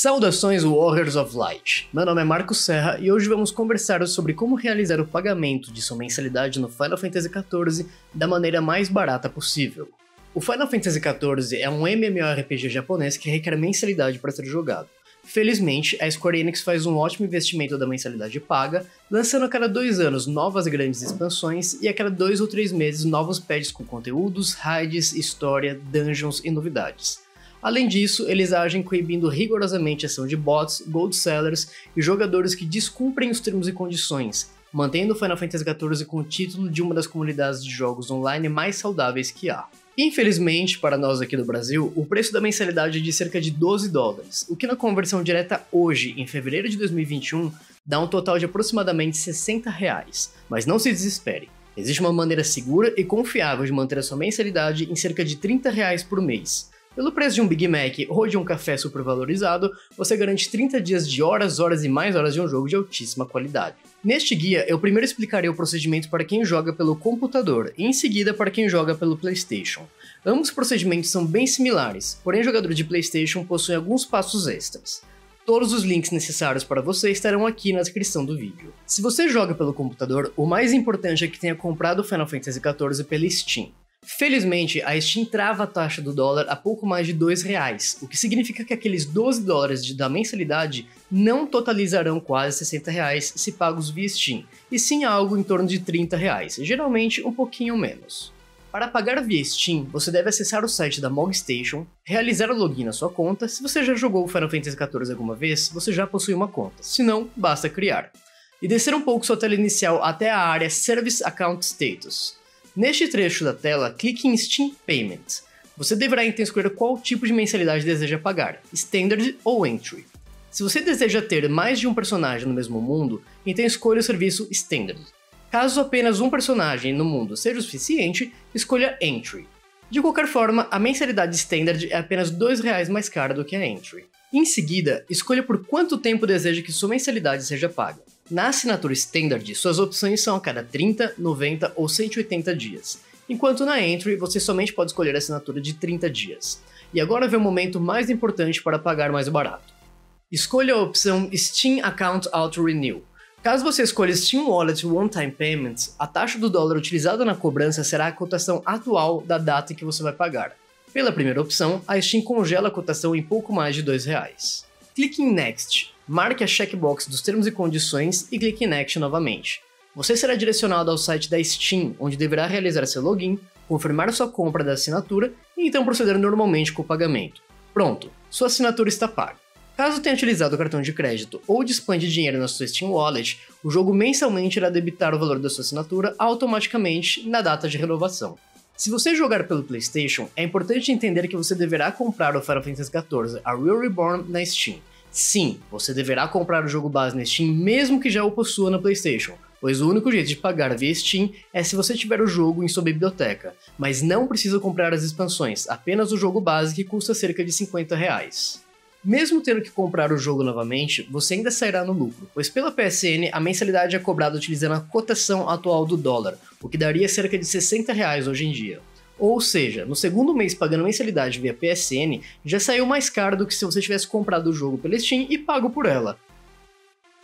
Saudações Warriors of Light! Meu nome é Marcos Serra e hoje vamos conversar sobre como realizar o pagamento de sua mensalidade no Final Fantasy XIV da maneira mais barata possível. O Final Fantasy XIV é um MMORPG japonês que requer mensalidade para ser jogado. Felizmente, a Square Enix faz um ótimo investimento da mensalidade paga, lançando a cada dois anos novas grandes expansões e a cada dois ou três meses novos patches com conteúdos, raids, história, dungeons e novidades. Além disso, eles agem coibindo rigorosamente a ação de bots, gold sellers e jogadores que descumprem os termos e condições, mantendo Final Fantasy XIV com o título de uma das comunidades de jogos online mais saudáveis que há. Infelizmente, para nós aqui do Brasil, o preço da mensalidade é de cerca de 12 dólares, o que na conversão direta hoje, em fevereiro de 2021, dá um total de aproximadamente 60 reais. Mas não se desespere, existe uma maneira segura e confiável de manter a sua mensalidade em cerca de 30 reais por mês. Pelo preço de um Big Mac ou de um café supervalorizado, você garante 30 dias de horas, horas e mais horas de um jogo de altíssima qualidade. Neste guia, eu primeiro explicarei o procedimento para quem joga pelo computador e em seguida para quem joga pelo PlayStation. Ambos procedimentos são bem similares, porém jogadores de PlayStation possuem alguns passos extras. Todos os links necessários para você estarão aqui na descrição do vídeo. Se você joga pelo computador, o mais importante é que tenha comprado Final Fantasy XIV pela Steam. Felizmente, a Steam trava a taxa do dólar a pouco mais de R$ reais, o que significa que aqueles 12 dólares da mensalidade não totalizarão quase 60 reais se pagos via Steam, e sim algo em torno de 30 reais, geralmente um pouquinho menos. Para pagar via Steam, você deve acessar o site da Mogstation, realizar o login na sua conta. Se você já jogou Final Fantasy XIV alguma vez, você já possui uma conta. Se não, basta criar. E descer um pouco sua tela inicial até a área Service Account Status. Neste trecho da tela, clique em Steam Payment. Você deverá então escolher qual tipo de mensalidade deseja pagar, Standard ou Entry. Se você deseja ter mais de um personagem no mesmo mundo, então escolha o serviço Standard. Caso apenas um personagem no mundo seja o suficiente, escolha Entry. De qualquer forma, a mensalidade Standard é apenas R$ reais mais cara do que a Entry. Em seguida, escolha por quanto tempo deseja que sua mensalidade seja paga. Na assinatura Standard, suas opções são a cada 30, 90 ou 180 dias, enquanto na Entry você somente pode escolher a assinatura de 30 dias. E agora vem o momento mais importante para pagar mais barato. Escolha a opção Steam Account Auto Renew. Caso você escolha Steam Wallet One Time Payments, a taxa do dólar utilizada na cobrança será a cotação atual da data em que você vai pagar. Pela primeira opção, a Steam congela a cotação em pouco mais de R$ reais. Clique em Next, marque a checkbox dos termos e condições e clique em Next novamente. Você será direcionado ao site da Steam, onde deverá realizar seu login, confirmar sua compra da assinatura e então proceder normalmente com o pagamento. Pronto, sua assinatura está paga. Caso tenha utilizado o cartão de crédito ou dispõe de dinheiro na sua Steam Wallet, o jogo mensalmente irá debitar o valor da sua assinatura automaticamente na data de renovação. Se você jogar pelo PlayStation, é importante entender que você deverá comprar o Final Fantasy XIV A Real Reborn na Steam. Sim, você deverá comprar o jogo base na Steam mesmo que já o possua na PlayStation, pois o único jeito de pagar via Steam é se você tiver o jogo em sua biblioteca, mas não precisa comprar as expansões, apenas o jogo base que custa cerca de 50 reais. Mesmo tendo que comprar o jogo novamente, você ainda sairá no lucro, pois pela PSN a mensalidade é cobrada utilizando a cotação atual do dólar, o que daria cerca de 60 reais hoje em dia. Ou seja, no segundo mês pagando mensalidade via PSN, já saiu mais caro do que se você tivesse comprado o jogo pela Steam e pago por ela.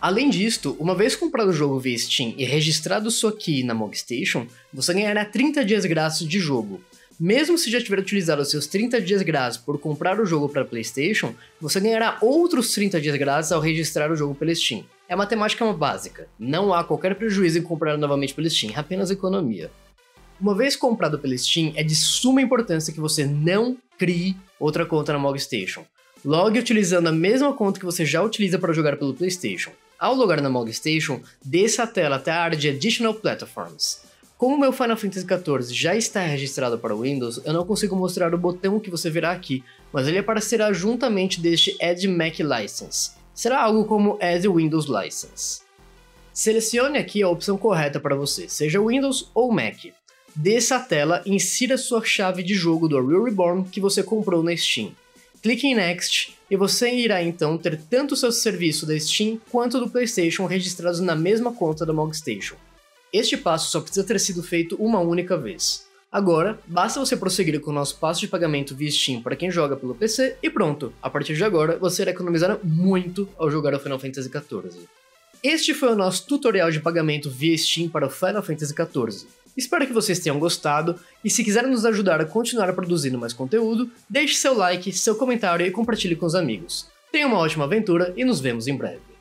Além disto, uma vez comprado o jogo via Steam e registrado sua key na Mogstation, você ganhará 30 dias grátis de jogo, mesmo se já tiver utilizado os seus 30 dias grátis por comprar o jogo para PlayStation, você ganhará outros 30 dias grátis ao registrar o jogo pela Steam. É matemática básica, não há qualquer prejuízo em comprar novamente pela Steam, apenas economia. Uma vez comprado pela Steam, é de suma importância que você não crie outra conta na Mogstation. Logue utilizando a mesma conta que você já utiliza para jogar pelo PlayStation. Ao logar na Mogstation, desça a tela até a área de Additional Platforms. Como meu Final Fantasy XIV já está registrado para Windows, eu não consigo mostrar o botão que você verá aqui, mas ele aparecerá juntamente deste Add Mac License. Será algo como Add Windows License. Selecione aqui a opção correta para você, seja Windows ou Mac. Desça a tela e insira sua chave de jogo do Real Reborn que você comprou na Steam. Clique em Next e você irá então ter tanto seu serviço da Steam quanto do PlayStation registrados na mesma conta da Mogstation. Este passo só precisa ter sido feito uma única vez. Agora, basta você prosseguir com o nosso passo de pagamento via Steam para quem joga pelo PC e pronto, a partir de agora você irá economizar muito ao jogar o Final Fantasy XIV. Este foi o nosso tutorial de pagamento via Steam para o Final Fantasy XIV. Espero que vocês tenham gostado e se quiserem nos ajudar a continuar produzindo mais conteúdo, deixe seu like, seu comentário e compartilhe com os amigos. Tenha uma ótima aventura e nos vemos em breve.